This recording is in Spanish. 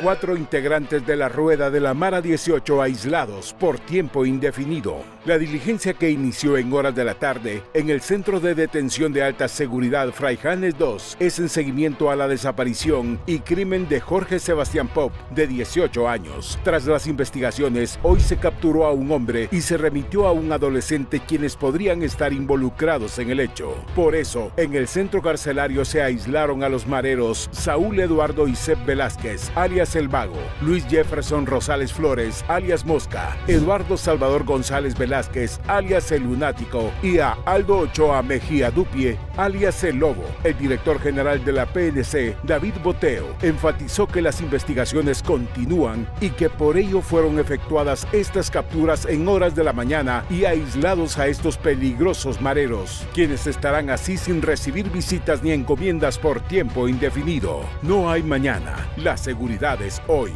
cuatro integrantes de la Rueda de la Mara 18 aislados por tiempo indefinido. La diligencia que inició en horas de la tarde en el Centro de Detención de Alta Seguridad Fraijanes II es en seguimiento a la desaparición y crimen de Jorge Sebastián Pop, de 18 años. Tras las investigaciones, hoy se capturó a un hombre y se remitió a un adolescente quienes podrían estar involucrados en el hecho. Por eso, en el centro carcelario se aislaron a los mareros Saúl Eduardo Isep Velázquez, alias El Vago, Luis Jefferson Rosales Flores, alias Mosca, Eduardo Salvador González Velázquez, alias El Lunático, y a Aldo Ochoa Mejía Dupie, alias El Lobo. El director general de la PNC, David Boteo, enfatizó que las investigaciones continúan y que por ello fueron efectuadas estas capturas en horas de la mañana y aislados a estos peligrosos mareros, quienes estarán así sin recibir visitas ni encomiendas por tiempo indefinido. No hay mañana, la seguridad es hoy.